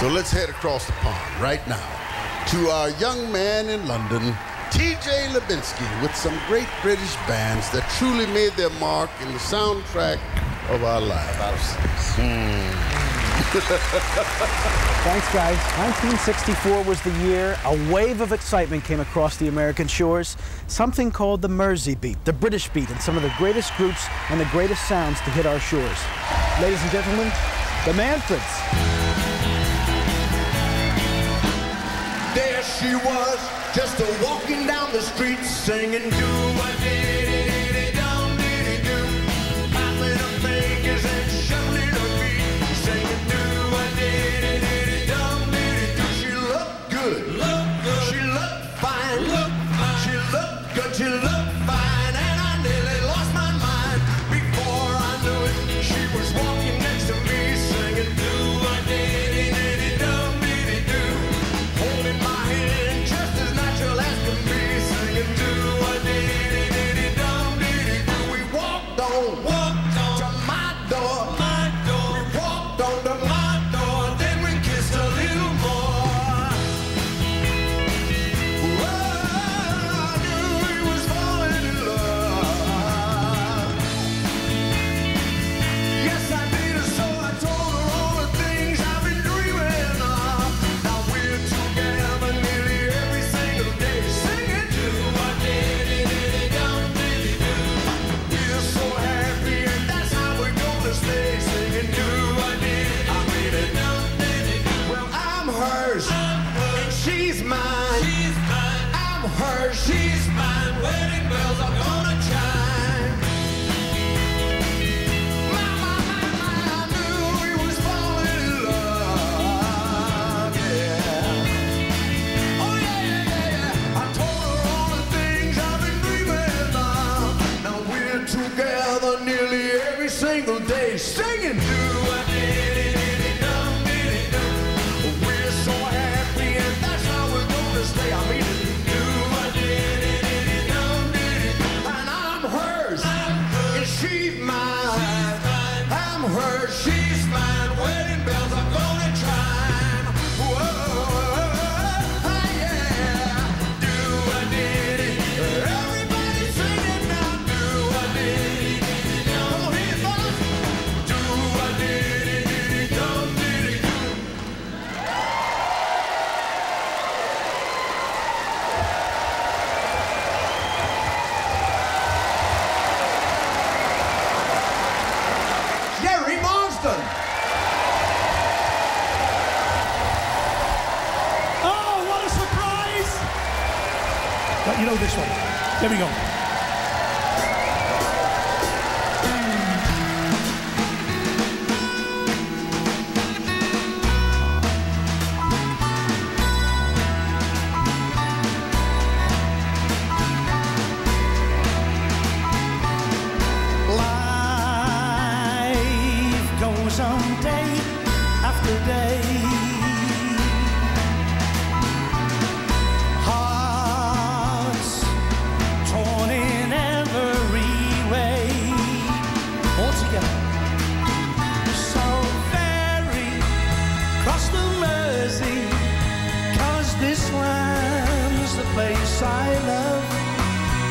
So let's head across the pond right now to our young man in London, TJ Lubinsky, with some great British bands that truly made their mark in the soundtrack of our lives. Hmm. Thanks, guys. 1964 was the year a wave of excitement came across the American shores. Something called the Mersey beat, the British beat, and some of the greatest groups and the greatest sounds to hit our shores. Ladies and gentlemen, the Manfreds. There she was, just a walking down the street singing, do a diddy she's mine. She's mine. I'm hers, she's mine. Wedding bells are gonna chime. I knew we was falling in love, yeah. Oh yeah, yeah, yeah, yeah. I told her all the things I've been dreaming of. Now we're together nearly every single day, singing But you know this one. Here we go.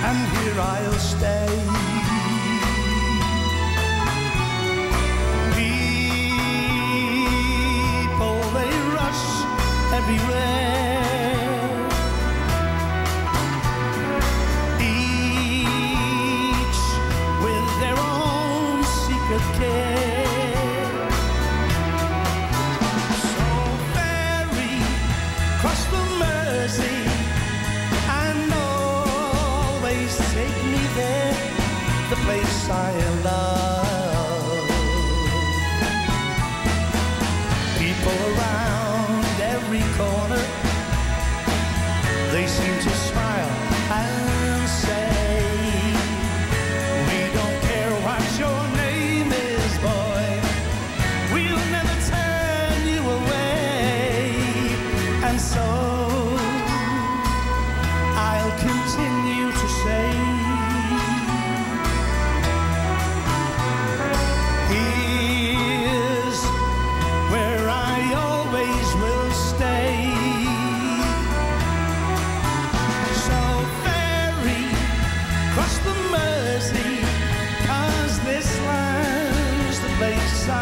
And here I'll stay. People they rush everywhere. Each with their own secret care.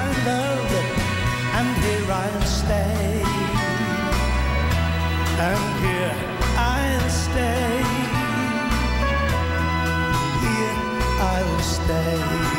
I love, and here I'll stay. And here I'll stay. Here I'll stay.